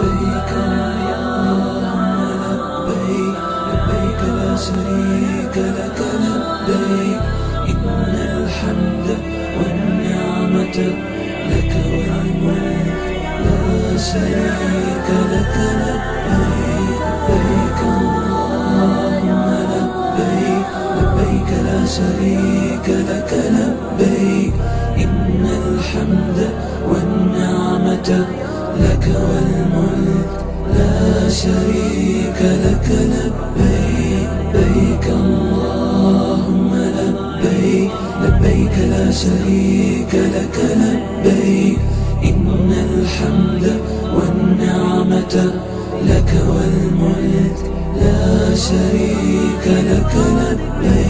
لبيك اللهم لبيك لبيك لا شريك لك لبيك إن الحمد والنعمة لك والملك لا شريك لك لبيك لبيك اللهم لبيك لبيك لا شريك لك لبيك إن الحمد والنعمة لك والملك لا شريك لك لبيك لبيك اللهم لبيك لبيك لا شريك لك لبيك إن الحمد والنعمة لك والملك لا شريك لك لبيك.